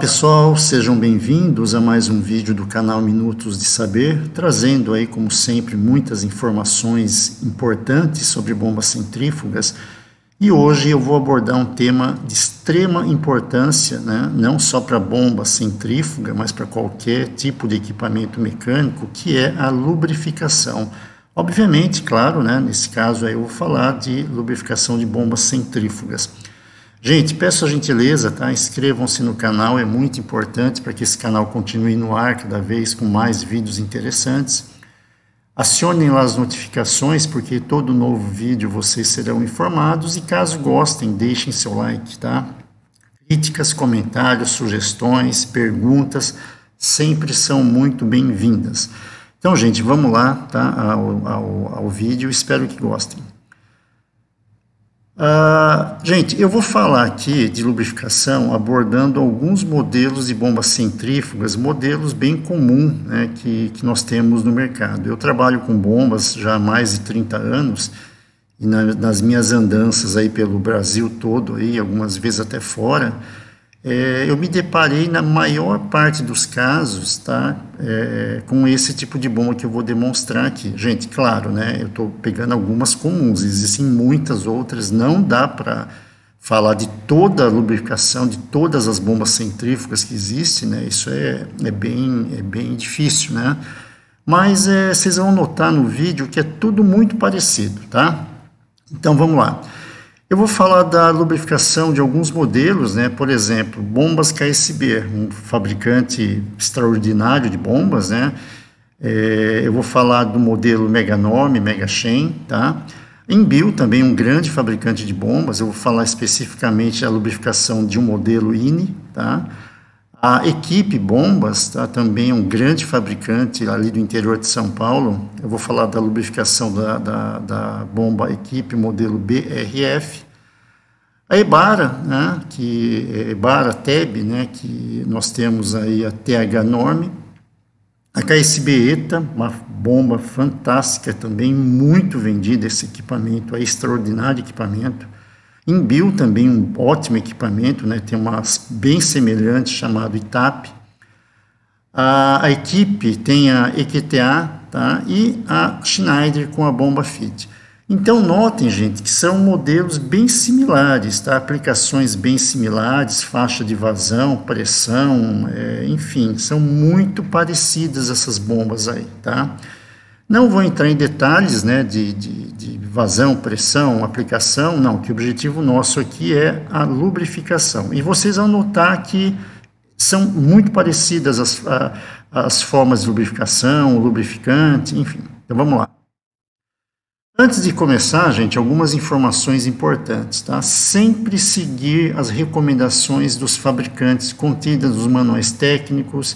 Pessoal, sejam bem-vindos a mais um vídeo do canal Minutos de Saber, trazendo aí como sempre muitas informações importantes sobre bombas centrífugas. E hoje eu vou abordar um tema de extrema importância, né? não só para bomba centrífuga, mas para qualquer tipo de equipamento mecânico, que é a lubrificação. Obviamente, claro, né? nesse caso aí eu vou falar de lubrificação de bombas centrífugas. Gente, peço a gentileza, tá? Inscrevam-se no canal, é muito importante para que esse canal continue no ar cada vez com mais vídeos interessantes. Acionem lá as notificações, porque todo novo vídeo vocês serão informados. E caso gostem, deixem seu like, tá? Críticas, comentários, sugestões, perguntas sempre são muito bem-vindas. Então, gente, vamos lá, tá? Ao, ao, ao vídeo, espero que gostem. Uh, gente, eu vou falar aqui de lubrificação abordando alguns modelos de bombas centrífugas, modelos bem comuns né, que, que nós temos no mercado. Eu trabalho com bombas já há mais de 30 anos e na, nas minhas andanças aí pelo Brasil todo, aí, algumas vezes até fora, é, eu me deparei na maior parte dos casos, tá, é, com esse tipo de bomba que eu vou demonstrar aqui. Gente, claro, né, eu estou pegando algumas comuns, existem muitas outras, não dá para falar de toda a lubrificação, de todas as bombas centrífugas que existem, né, isso é, é, bem, é bem difícil, né, mas é, vocês vão notar no vídeo que é tudo muito parecido, tá? Então, vamos lá. Eu vou falar da lubrificação de alguns modelos, né? Por exemplo, bombas KSB, um fabricante extraordinário de bombas, né? É, eu vou falar do modelo Meganorm, Megashen, tá? Embil também um grande fabricante de bombas. Eu vou falar especificamente da lubrificação de um modelo INE, tá? A Equipe Bombas, tá? Também um grande fabricante ali do interior de São Paulo. Eu vou falar da lubrificação da, da, da bomba Equipe modelo BRF. A Ebara, né, que é Ebara TEB, né, que nós temos aí a TH Norm, a KSB ETA, uma bomba fantástica também, muito vendida esse equipamento, é extraordinário equipamento. Embil também um ótimo equipamento, né, tem uma bem semelhante chamado ITAP. A, a equipe tem a EQTA tá, e a Schneider com a bomba FIT. Então, notem, gente, que são modelos bem similares, tá? aplicações bem similares, faixa de vazão, pressão, é, enfim, são muito parecidas essas bombas aí. Tá? Não vou entrar em detalhes né, de, de, de vazão, pressão, aplicação, não, que o objetivo nosso aqui é a lubrificação. E vocês vão notar que são muito parecidas as, as formas de lubrificação, lubrificante, enfim. Então, vamos lá. Antes de começar, gente, algumas informações importantes, tá? Sempre seguir as recomendações dos fabricantes contidas nos manuais técnicos,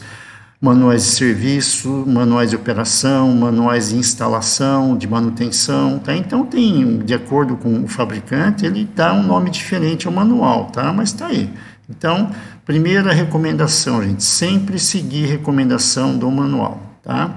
manuais de serviço, manuais de operação, manuais de instalação, de manutenção, tá? Então tem, de acordo com o fabricante, ele dá um nome diferente ao manual, tá? Mas tá aí. Então, primeira recomendação, gente, sempre seguir recomendação do manual, tá?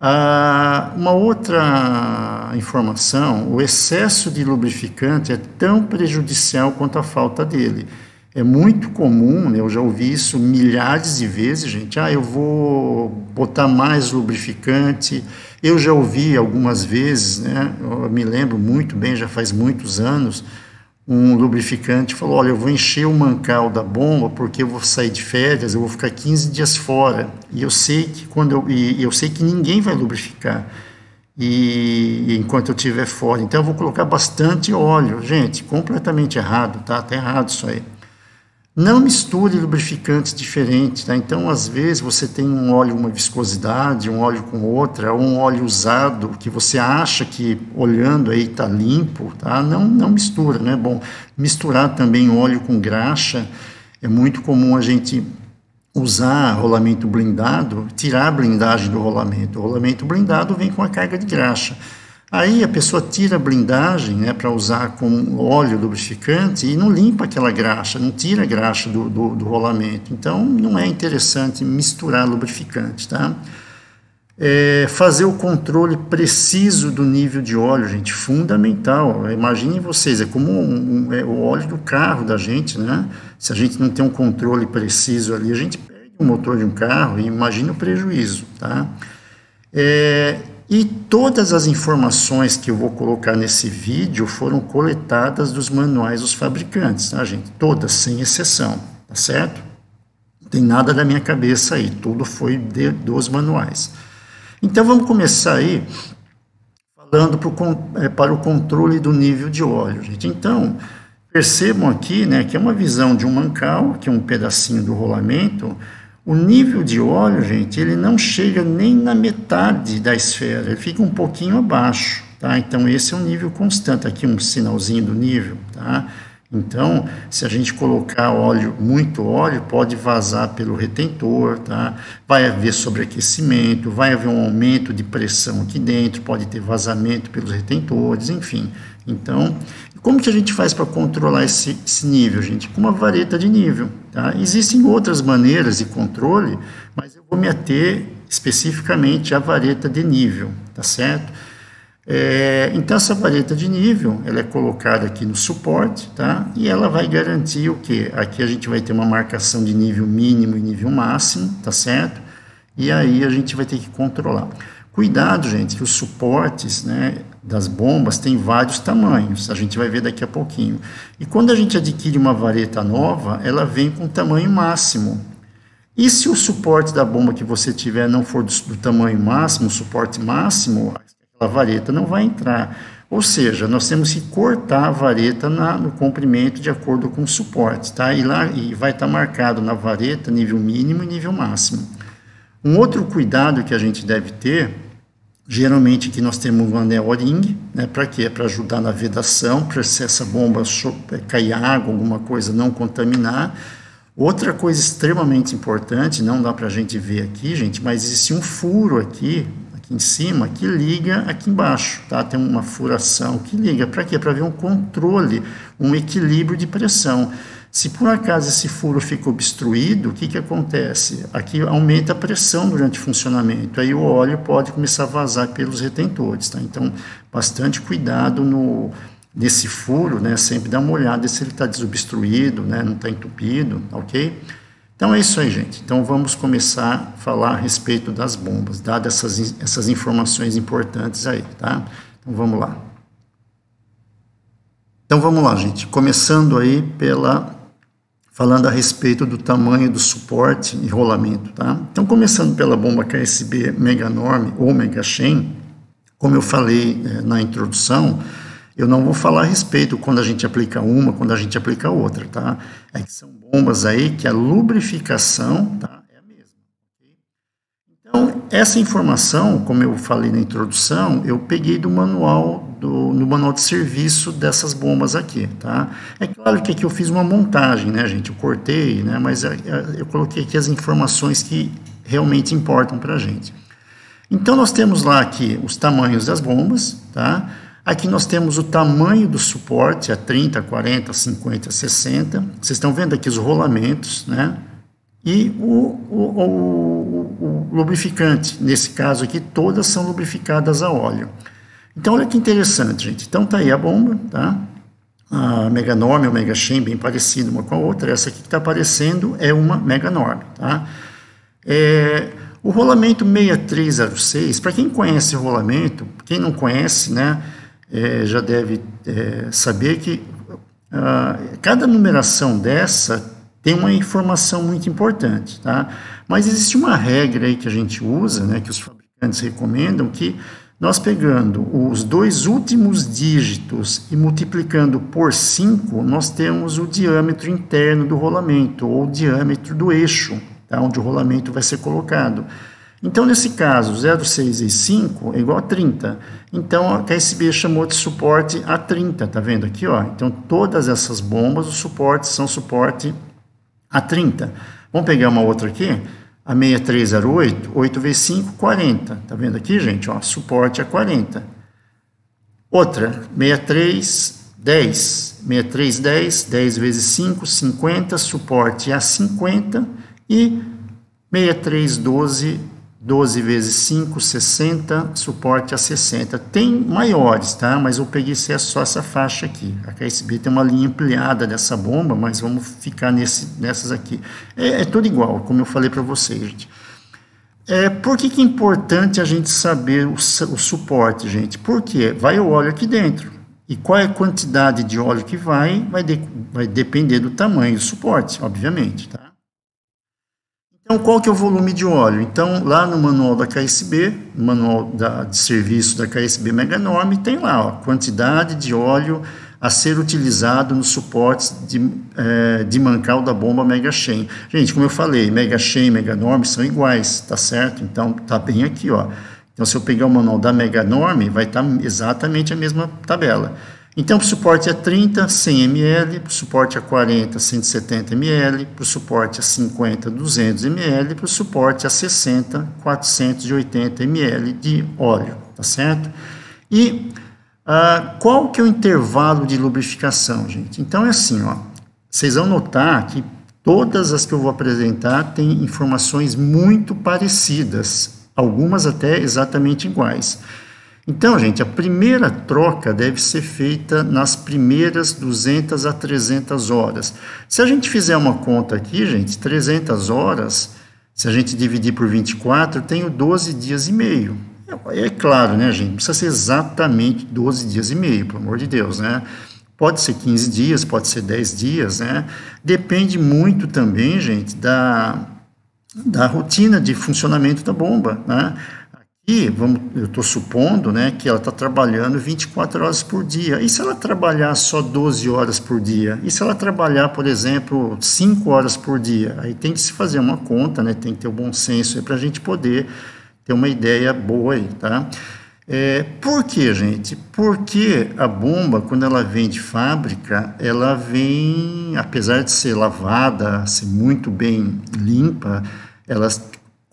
Ah, uma outra informação: o excesso de lubrificante é tão prejudicial quanto a falta dele. É muito comum, né, eu já ouvi isso milhares de vezes, gente. Ah, eu vou botar mais lubrificante. Eu já ouvi algumas vezes, né, eu me lembro muito bem, já faz muitos anos, um lubrificante falou: Olha, eu vou encher o mancal da bomba porque eu vou sair de férias, eu vou ficar 15 dias fora. E eu sei que quando eu, e eu sei que ninguém vai lubrificar e, enquanto eu estiver fora. Então eu vou colocar bastante óleo. Gente, completamente errado, tá? Tá errado isso aí. Não misture lubrificantes diferentes, tá? Então, às vezes, você tem um óleo uma viscosidade, um óleo com outra, ou um óleo usado que você acha que, olhando aí, está limpo, tá? Não, não mistura, né? Bom, misturar também óleo com graxa, é muito comum a gente usar rolamento blindado, tirar a blindagem do rolamento. O rolamento blindado vem com a carga de graxa. Aí a pessoa tira a blindagem né, para usar com óleo lubrificante e não limpa aquela graxa, não tira a graxa do, do, do rolamento. Então não é interessante misturar lubrificante, tá? É, fazer o controle preciso do nível de óleo, gente, fundamental. Imaginem vocês, é como um, um, é o óleo do carro da gente, né? Se a gente não tem um controle preciso ali, a gente perde o motor de um carro e imagina o prejuízo, tá? É, e todas as informações que eu vou colocar nesse vídeo foram coletadas dos manuais dos fabricantes, tá, gente? Todas, sem exceção, tá certo? Não tem nada da minha cabeça aí, tudo foi de, dos manuais. Então vamos começar aí falando pro, é, para o controle do nível de óleo, gente. Então, percebam aqui, né, que é uma visão de um mancal, que é um pedacinho do rolamento, o nível de óleo, gente, ele não chega nem na metade da esfera, ele fica um pouquinho abaixo, tá? Então, esse é um nível constante, aqui um sinalzinho do nível, tá? Então, se a gente colocar óleo, muito óleo, pode vazar pelo retentor, tá? Vai haver sobreaquecimento, vai haver um aumento de pressão aqui dentro, pode ter vazamento pelos retentores, enfim. Então, como que a gente faz para controlar esse, esse, nível, gente? Com uma vareta de nível, tá? Existem outras maneiras de controle, mas eu vou me ater especificamente à vareta de nível, tá certo? É, então, essa vareta de nível, ela é colocada aqui no suporte, tá? E ela vai garantir o que? Aqui a gente vai ter uma marcação de nível mínimo e nível máximo, tá certo? E aí a gente vai ter que controlar. Cuidado, gente, que os suportes né, das bombas têm vários tamanhos, a gente vai ver daqui a pouquinho. E quando a gente adquire uma vareta nova, ela vem com tamanho máximo. E se o suporte da bomba que você tiver não for do, do tamanho máximo, suporte máximo, a vareta não vai entrar. Ou seja, nós temos que cortar a vareta na, no comprimento de acordo com o suporte, tá? E, lá, e vai estar tá marcado na vareta nível mínimo e nível máximo. Um outro cuidado que a gente deve ter, geralmente que nós temos um anel O-ring, né? Para quê? Para ajudar na vedação, para se essa bomba é, cair água, alguma coisa, não contaminar. Outra coisa extremamente importante, não dá para a gente ver aqui, gente, mas existe um furo aqui em cima que liga aqui embaixo, tá? Tem uma furação que liga. Para quê? Para ver um controle, um equilíbrio de pressão. Se por acaso esse furo fica obstruído, o que, que acontece? Aqui aumenta a pressão durante o funcionamento, aí o óleo pode começar a vazar pelos retentores, tá? Então, bastante cuidado no, nesse furo, né? Sempre dá uma olhada se ele está desobstruído, né? Não está entupido, ok? Então é isso aí, gente. Então vamos começar a falar a respeito das bombas, dadas essas, essas informações importantes aí, tá? Então vamos lá. Então vamos lá, gente. Começando aí pela falando a respeito do tamanho do suporte e rolamento, tá? Então começando pela bomba KSB Mega Norm ou Mega Chain, como eu falei é, na introdução, eu não vou falar a respeito quando a gente aplica uma, quando a gente aplica outra, tá? É que são bombas aí que a lubrificação tá, é a mesma. Então, essa informação, como eu falei na introdução, eu peguei do manual do, no manual de serviço dessas bombas aqui, tá? É claro que aqui eu fiz uma montagem, né, gente? Eu cortei, né? Mas é, é, eu coloquei aqui as informações que realmente importam para a gente. Então, nós temos lá aqui os tamanhos das bombas, tá? Aqui nós temos o tamanho do suporte, a 30, 40, 50, 60. Vocês estão vendo aqui os rolamentos, né? E o, o, o, o lubrificante. Nesse caso aqui, todas são lubrificadas a óleo. Então, olha que interessante, gente. Então, tá aí a bomba, tá? A Mega Norm, a Mega Chain, bem parecida uma com a outra. Essa aqui que está aparecendo é uma Mega Norm, tá? É, o rolamento 6306, para quem conhece o rolamento, quem não conhece, né? É, já deve é, saber que ah, cada numeração dessa tem uma informação muito importante, tá? Mas existe uma regra aí que a gente usa, né, que os fabricantes recomendam, que nós pegando os dois últimos dígitos e multiplicando por 5, nós temos o diâmetro interno do rolamento, ou o diâmetro do eixo, tá, onde o rolamento vai ser colocado. Então, nesse caso, 0,6 e 5 é igual a 30. Então, a KSB chamou de suporte a 30, tá vendo aqui, ó? Então, todas essas bombas, os suportes são suporte a 30. Vamos pegar uma outra aqui? A 6308, 8 vezes 5, 40. Tá vendo aqui, gente? Ó, suporte a 40. Outra, 63, 10. 63, 10, 10 vezes 5, 50, suporte a 50. E 63, 12, 12 vezes 5, 60, suporte a 60. Tem maiores, tá? Mas eu peguei só essa faixa aqui. A KSB tem uma linha ampliada dessa bomba, mas vamos ficar nesse, nessas aqui. É, é tudo igual, como eu falei para vocês, gente. É, por que, que é importante a gente saber o, o suporte, gente? Porque vai o óleo aqui dentro. E qual é a quantidade de óleo que vai, vai, de, vai depender do tamanho do suporte, obviamente, tá? Então, qual que é o volume de óleo? Então, lá no manual da KSB, manual da, de serviço da KSB Meganorm, tem lá, ó, quantidade de óleo a ser utilizado nos suportes de, é, de mancal da bomba Mega Chain. Gente, como eu falei, Mega Chain e Mega Norm são iguais, tá certo? Então, tá bem aqui, ó. Então, se eu pegar o manual da Mega Norm, vai estar tá exatamente a mesma tabela. Então, para o suporte a 30, 100 ml, para o suporte a 40, 170 ml, para o suporte a 50, 200 ml, para o suporte a 60, 480 ml de óleo, tá certo? E ah, qual que é o intervalo de lubrificação, gente? Então, é assim, ó, vocês vão notar que todas as que eu vou apresentar têm informações muito parecidas, algumas até exatamente iguais. Então, gente, a primeira troca deve ser feita nas primeiras 200 a 300 horas. Se a gente fizer uma conta aqui, gente, 300 horas, se a gente dividir por 24, eu tenho 12 dias e meio. É, é claro, né, gente? Não precisa ser exatamente 12 dias e meio, pelo amor de Deus, né? Pode ser 15 dias, pode ser 10 dias, né? Depende muito também, gente, da, da rotina de funcionamento da bomba, né? E vamos, eu estou supondo né, que ela está trabalhando 24 horas por dia. E se ela trabalhar só 12 horas por dia? E se ela trabalhar, por exemplo, 5 horas por dia? Aí tem que se fazer uma conta, né, tem que ter o um bom senso para a gente poder ter uma ideia boa aí, tá? É, por que, gente? Porque a bomba, quando ela vem de fábrica, ela vem, apesar de ser lavada, ser muito bem limpa, ela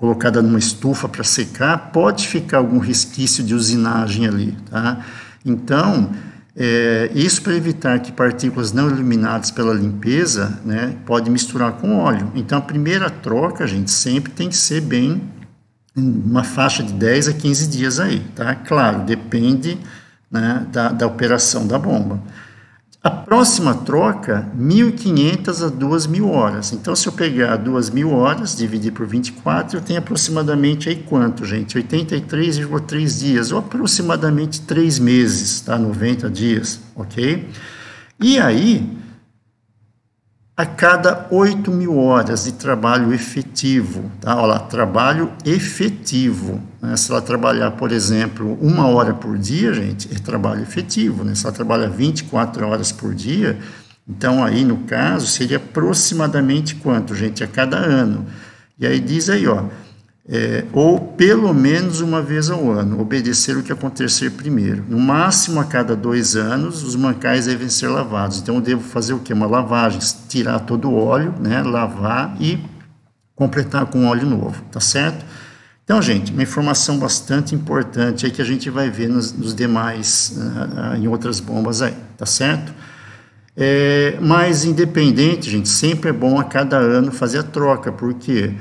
colocada numa estufa para secar, pode ficar algum resquício de usinagem ali, tá? Então, é, isso para evitar que partículas não eliminadas pela limpeza, né, pode misturar com óleo. Então, a primeira troca, gente, sempre tem que ser bem uma faixa de 10 a 15 dias aí, tá? Claro, depende né, da, da operação da bomba. A próxima troca, 1.500 a 2.000 horas. Então, se eu pegar 2.000 horas, dividir por 24, eu tenho aproximadamente aí quanto, gente? 83,3 dias, ou aproximadamente 3 meses, tá? 90 dias, ok? E aí, a cada 8 mil horas de trabalho efetivo. Tá? Olha lá, trabalho efetivo. Né? Se ela trabalhar, por exemplo, uma hora por dia, gente, é trabalho efetivo. Né? Se ela trabalha 24 horas por dia, então aí no caso seria aproximadamente quanto, gente, a cada ano. E aí diz aí, ó, é, ou pelo menos uma vez ao ano, obedecer o que acontecer primeiro. No máximo a cada dois anos, os mancais devem ser lavados. Então eu devo fazer o que? Uma lavagem, tirar todo o óleo, né, lavar e completar com óleo novo, tá certo? Então, gente, uma informação bastante importante aí que a gente vai ver nos, nos demais, uh, em outras bombas aí, tá certo? É, mas independente, gente, sempre é bom a cada ano fazer a troca, porque quê?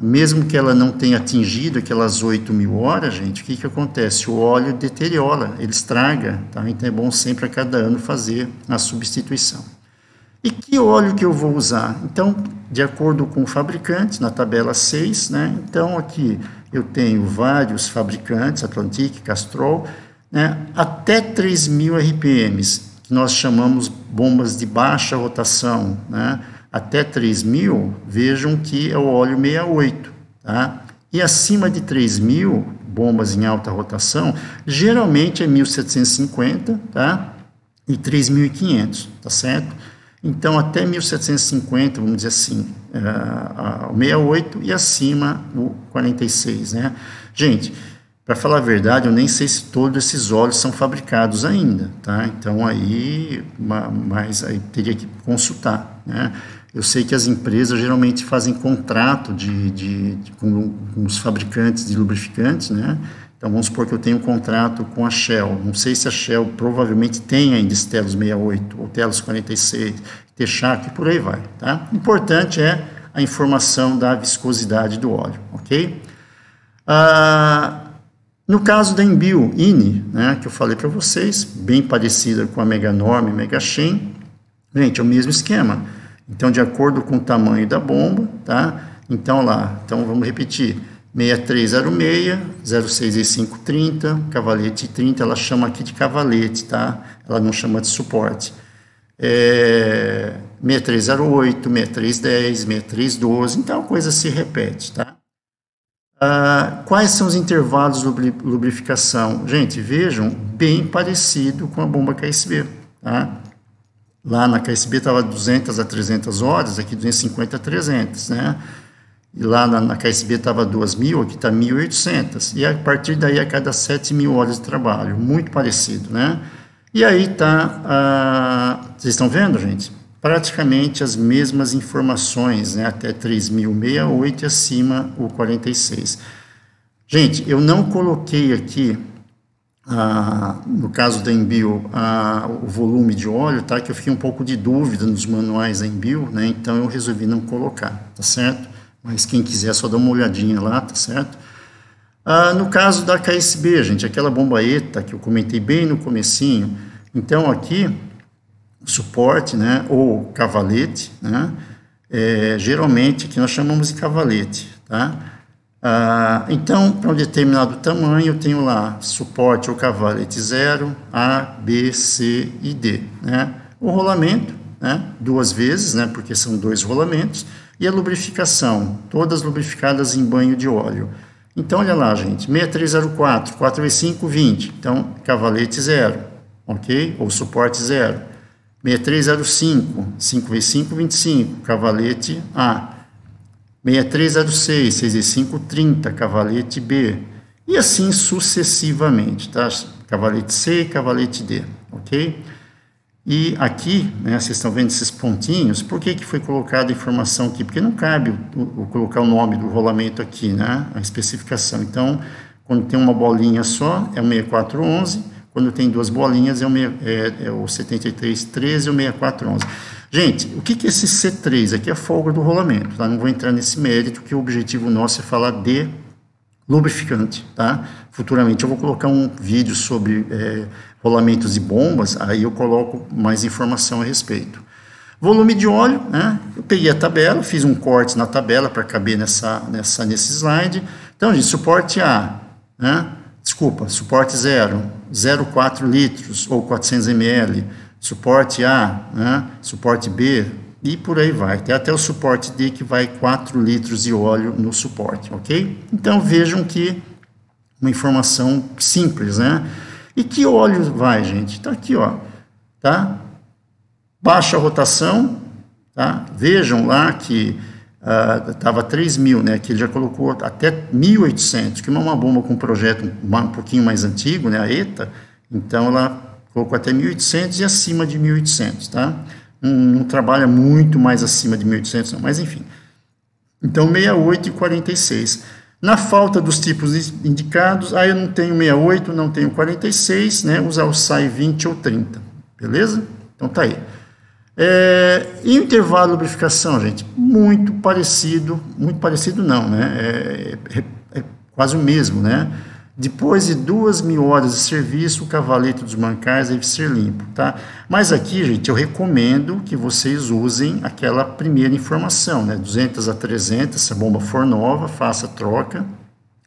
Mesmo que ela não tenha atingido aquelas 8 mil horas, gente, o que, que acontece? O óleo deteriora, ele estraga, tá? Então é bom sempre a cada ano fazer a substituição. E que óleo que eu vou usar? Então, de acordo com o fabricante, na tabela 6, né? Então, aqui eu tenho vários fabricantes, Atlantic, Castrol, né? até 3.000 RPMs, que nós chamamos bombas de baixa rotação, né? Até 3.000, vejam que é o óleo 68, tá? E acima de 3.000, bombas em alta rotação, geralmente é 1.750, tá? E 3.500, tá certo? Então, até 1.750, vamos dizer assim, uh, o 68 e acima o 46, né? Gente, para falar a verdade, eu nem sei se todos esses óleos são fabricados ainda, tá? Então, aí, mas aí teria que consultar, né? Eu sei que as empresas geralmente fazem contrato de, de, de com, com, os fabricantes de lubrificantes, né? Então vamos supor que eu tenho um contrato com a Shell. Não sei se a Shell provavelmente tem ainda Estelos 68 ou Telos 46, Texac e por aí vai, tá? Importante é a informação da viscosidade do óleo, ok? Ah, no caso da Embio INE, né, que eu falei para vocês, bem parecida com a Mega Norm e Mega Chain, gente, é o mesmo esquema. Então, de acordo com o tamanho da bomba, tá? Então, lá, então vamos repetir, 6306, 06530, cavalete 30, ela chama aqui de cavalete, tá? Ela não chama de suporte. É, 6308, 6310, 6312, então a coisa se repete, tá? Ah, quais são os intervalos de lubrificação? Gente, vejam, bem parecido com a bomba KSB, tá? Lá na KSB estava 200 a 300 horas, aqui 250 a 300, né? E lá na, na KSB estava 2.000, aqui está 1.800. E a partir daí, a cada 7 mil horas de trabalho. Muito parecido, né? E aí está, ah, vocês estão vendo, gente? Praticamente as mesmas informações, né? Até 3.068 e acima o 46. Gente, eu não coloquei aqui, ah, no caso da Embio, ah, o volume de óleo, tá? Que eu fiquei um pouco de dúvida nos manuais da Embio, né? Então eu resolvi não colocar, tá certo? mas quem quiser só dá uma olhadinha lá, tá certo? Ah, no caso da KSB, gente, aquela bomba ETA que eu comentei bem no comecinho, então aqui, suporte, né, ou cavalete, né, é, geralmente que nós chamamos de cavalete, tá? Ah, então, para um determinado tamanho, eu tenho lá suporte ou cavalete 0, A, B, C e D, né? O rolamento, né, duas vezes, né, porque são dois rolamentos, e a lubrificação, todas lubrificadas em banho de óleo. Então, olha lá, gente, 6304, 4V5, 20. Então, cavalete zero, ok? Ou suporte zero. 6305, 5V5, 25, cavalete A. 6306, 6V5, 30, cavalete B. E assim sucessivamente, tá? Cavalete C e cavalete D, ok? E aqui, né, vocês estão vendo esses pontinhos, por que, que foi colocada a informação aqui? Porque não cabe o, o, colocar o nome do rolamento aqui, né, a especificação. Então, quando tem uma bolinha só, é o 6411, quando tem duas bolinhas, é o, é, é o 7313 ou 6411. Gente, o que, que é esse C3? Aqui é a folga do rolamento, tá? Não vou entrar nesse mérito, que o objetivo nosso é falar de lubrificante, tá? Futuramente eu vou colocar um vídeo sobre é, rolamentos e bombas, aí eu coloco mais informação a respeito. Volume de óleo, né? Eu peguei a tabela, fiz um corte na tabela para caber nessa, nessa, nesse slide. Então, gente, suporte A, né? Desculpa, suporte 0, 0,4 litros ou 400 ml. Suporte A, né? Suporte B, e por aí vai. Tem até o suporte D que vai 4 litros de óleo no suporte, ok? Então vejam que uma informação simples, né? E que óleo vai, gente? Está aqui, ó, tá? Baixa rotação, tá? Vejam lá que estava uh, 3 mil, né? Que ele já colocou até 1.800, que é uma bomba com um projeto um pouquinho mais antigo, né? A ETA, então ela colocou até 1.800 e acima de 1.800, tá? não, não trabalha muito mais acima de 1.800, não, mas enfim. Então, 68 e 46. Na falta dos tipos indicados, aí eu não tenho 68, não tenho 46, né? Usar o SAI 20 ou 30, beleza? Então tá aí. É, intervalo de lubrificação, gente, muito parecido, muito parecido não, né? É, é, é quase o mesmo, né? Depois de duas mil horas de serviço, o cavalete dos mancais deve ser limpo, tá? Mas aqui, gente, eu recomendo que vocês usem aquela primeira informação, né? 200 a 300, se a bomba for nova, faça troca.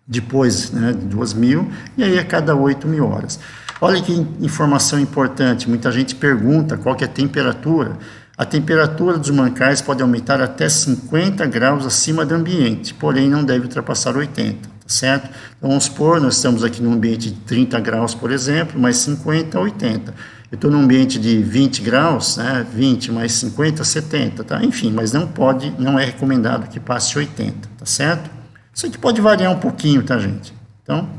Depois, né, de duas mil, e aí a cada oito mil horas. Olha que informação importante, muita gente pergunta qual que é a temperatura. A temperatura dos mancais pode aumentar até 50 graus acima do ambiente, porém não deve ultrapassar 80 certo? Então, vamos supor, nós estamos aqui num ambiente de 30 graus, por exemplo, mais 50, 80. Eu estou num ambiente de 20 graus, né, 20 mais 50, 70, tá? Enfim, mas não pode, não é recomendado que passe 80, tá certo? Isso aqui pode variar um pouquinho, tá, gente? Então,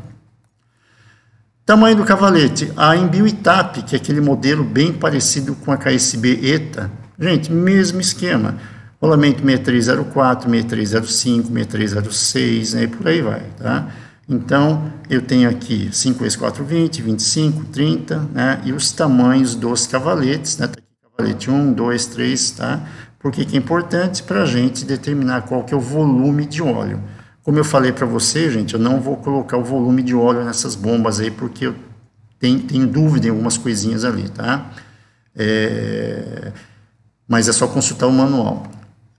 tamanho do cavalete. A Embio Itap, que é aquele modelo bem parecido com a KSB ETA, gente, mesmo esquema rolamento 6304, 6305, 6306, né, e por aí vai, tá? Então, eu tenho aqui 5 vezes 4, 20, 25, 30, né, e os tamanhos dos cavaletes, né, tá aqui cavalete 1, 2, 3, tá? Por que que é importante? Para a gente determinar qual que é o volume de óleo. Como eu falei para você, gente, eu não vou colocar o volume de óleo nessas bombas aí, porque eu tenho, tenho dúvida em algumas coisinhas ali, tá? É, mas é só consultar o manual.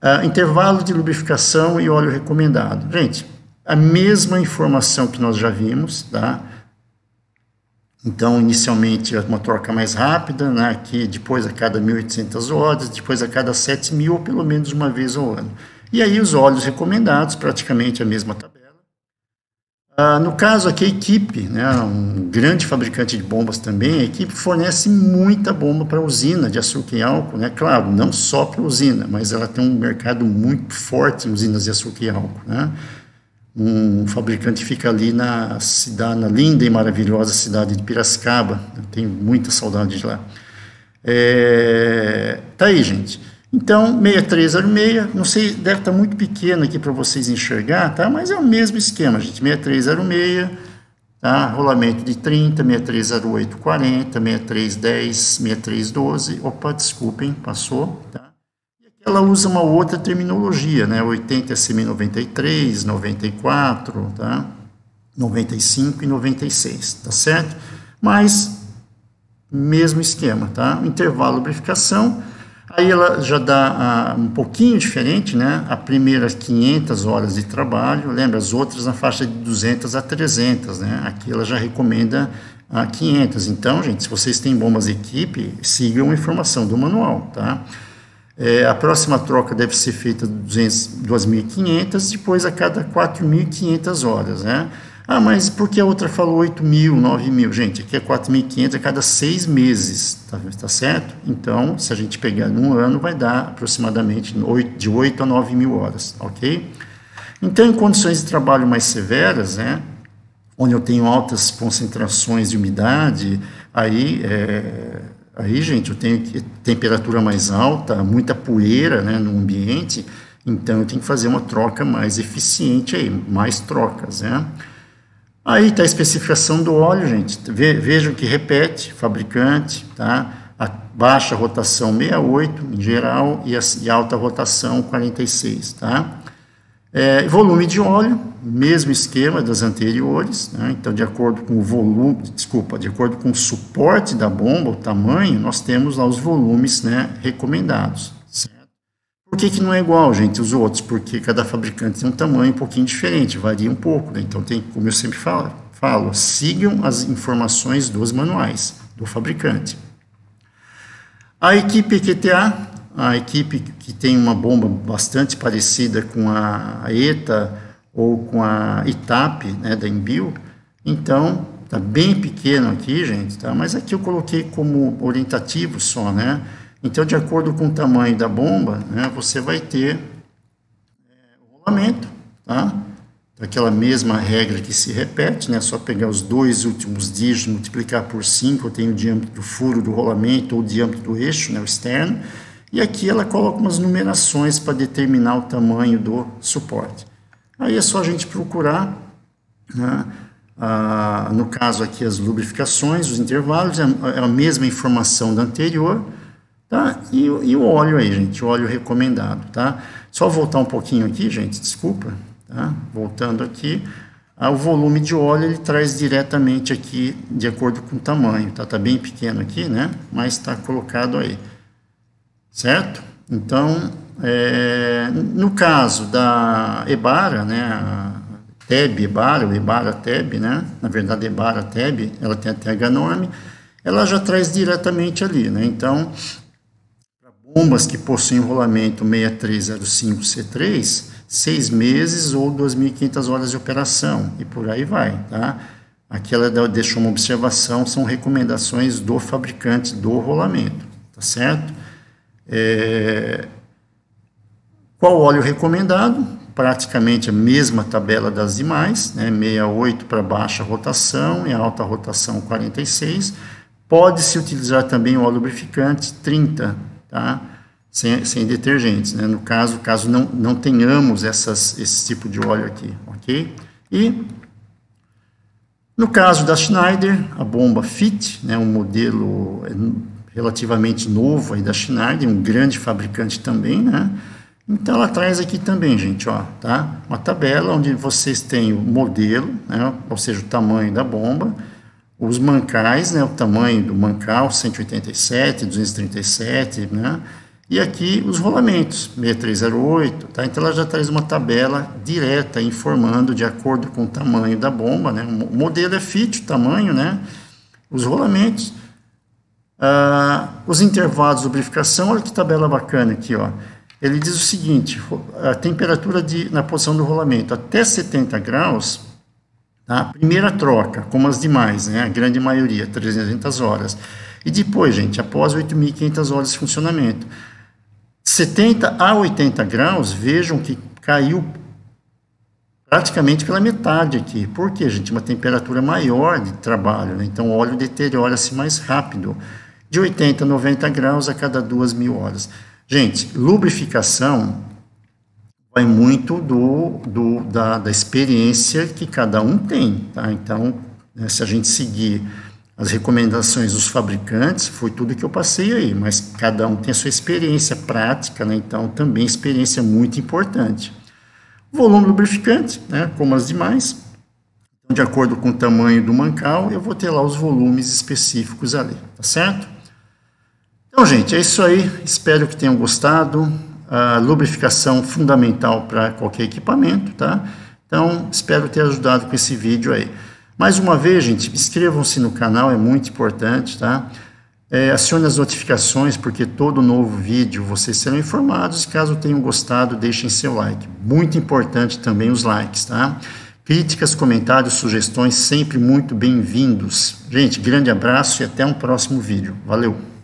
Uh, intervalo de lubrificação e óleo recomendado. Gente, a mesma informação que nós já vimos, tá? Então, inicialmente, uma troca mais rápida, né, que depois a cada 1.800 horas, depois a cada 7.000 ou pelo menos uma vez ao ano. E aí os óleos recomendados, praticamente a mesma tabela. Ah, no caso aqui, a equipe, né, um grande fabricante de bombas também, a equipe fornece muita bomba para usina de açúcar e álcool, né? Claro, não só para usina, mas ela tem um mercado muito forte em usinas de açúcar e álcool, né? um fabricante fica ali na cidade, na linda e maravilhosa cidade de Piracicaba. Eu tenho muita saudade de lá. É, tá aí, gente. Então, 6306, não sei, deve estar tá muito pequeno aqui para vocês enxergar, tá? Mas é o mesmo esquema, gente. 6306, tá? Rolamento de 30, 6308, 40, 6310, 6312. Opa, desculpem, passou, tá? ela usa uma outra terminologia, né? 80 é semi-93, 94, tá? 95 e 96, tá certo? Mas, mesmo esquema, tá? Intervalo lubrificação, aí ela já dá uh, um pouquinho diferente, né? A primeira 500 horas de trabalho, lembra? As outras na faixa de 200 a 300, né? Aqui ela já recomenda a uh, 500. Então, gente, se vocês têm bombas equipe, sigam a informação do manual, tá? É, a próxima troca deve ser feita 2.500, depois a cada 4.500 horas, né? Ah, mas por que a outra falou 8 mil, 9 mil? Gente, aqui é 4.500 a cada seis meses, tá, tá, certo? Então, se a gente pegar num ano, vai dar aproximadamente de 8 a 9 mil horas, ok? Então, em condições de trabalho mais severas, né, onde eu tenho altas concentrações de umidade, aí é, Aí, gente, eu tenho temperatura mais alta, muita poeira né, no ambiente, então eu tenho que fazer uma troca mais eficiente aí, mais trocas, né? Aí está a especificação do óleo, gente. Ve, vejam que repete, fabricante, tá? A baixa rotação 68 em geral e a e alta rotação 46, tá? É, volume de óleo, mesmo esquema das anteriores, né? então de acordo com o volume, desculpa, de acordo com o suporte da bomba, o tamanho, nós temos lá os volumes né, recomendados. Por que, que não é igual, gente, os outros? Porque cada fabricante tem um tamanho um pouquinho diferente, varia um pouco, né? então tem, como eu sempre falo, falo, sigam as informações dos manuais do fabricante. A equipe QTA a equipe que tem uma bomba bastante parecida com a ETA ou com a ITAP, né, da Embio, então está bem pequeno aqui, gente, tá? mas aqui eu coloquei como orientativo só, né? Então, de acordo com o tamanho da bomba, né, você vai ter é, o rolamento, tá? Aquela mesma regra que se repete, né? Só pegar os dois últimos dígitos, multiplicar por 5, eu tenho o diâmetro do furo do rolamento ou o diâmetro do eixo, né, o externo, e aqui ela coloca umas numerações para determinar o tamanho do suporte. Aí é só a gente procurar, né, ah, no caso aqui as lubrificações, os intervalos, é, é a mesma informação da anterior, tá? E, e, o óleo aí, gente, o óleo recomendado, tá? Só voltar um pouquinho aqui, gente, desculpa, tá? Voltando aqui, ah, o volume de óleo ele traz diretamente aqui de acordo com o tamanho, tá? Tá bem pequeno aqui, né? Mas está colocado aí certo? Então, é, no caso da Ebara, né, a TEB Ebara, Ebara TEB, né, na verdade Ebara TEB, ela tem a tag norme, ela já traz diretamente ali, né, então, bombas que possuem rolamento 6305C3, seis meses ou 2.500 horas de operação, e por aí vai, tá? Aqui ela deixou uma observação, são recomendações do fabricante do rolamento, tá certo? É, qual óleo recomendado? Praticamente a mesma tabela das demais, né? 68 para baixa rotação e alta rotação 46. Pode-se utilizar também o óleo lubrificante 30, tá? Sem, sem detergentes, né? No caso, caso não, não tenhamos essas, esse tipo de óleo aqui, ok? E no caso da Schneider, a bomba FIT, né, um modelo relativamente novo aí da Schneider, um grande fabricante também, né? Então ela traz aqui também, gente, ó, tá? Uma tabela onde vocês têm o modelo, né? Ou seja, o tamanho da bomba, os mancais, né? O tamanho do mancal, 187, 237, né? E aqui os rolamentos, 6308, tá? Então ela já traz uma tabela direta informando de acordo com o tamanho da bomba, né? O modelo é fit, o tamanho, né? Os rolamentos, ah, os intervalos de lubrificação, olha que tabela bacana aqui, ó. Ele diz o seguinte, a temperatura de, na posição do rolamento até 70 graus, tá? primeira troca, como as demais, né? a grande maioria, 300 horas. E depois, gente, após 8.500 horas de funcionamento, 70 a 80 graus, vejam que caiu praticamente pela metade aqui. Por quê, gente? Uma temperatura maior de trabalho, né? então o óleo deteriora-se mais rápido, de 80 a 90 graus a cada duas mil horas. Gente, lubrificação vai muito do, do da, da experiência que cada um tem, tá? Então, né, se a gente seguir as recomendações dos fabricantes, foi tudo que eu passei aí, mas cada um tem a sua experiência prática, né? então também experiência muito importante. Volume lubrificante, né? como as demais, então, de acordo com o tamanho do mancal, eu vou ter lá os volumes específicos ali, tá certo? Então, gente, é isso aí. Espero que tenham gostado. A lubrificação fundamental para qualquer equipamento, tá? Então, espero ter ajudado com esse vídeo aí. Mais uma vez, gente, inscrevam-se no canal, é muito importante, tá? É, acione as notificações, porque todo novo vídeo vocês serão informados. Caso tenham gostado, deixem seu like. Muito importante também os likes, tá? Críticas, comentários, sugestões, sempre muito bem-vindos. Gente, grande abraço e até um próximo vídeo. Valeu!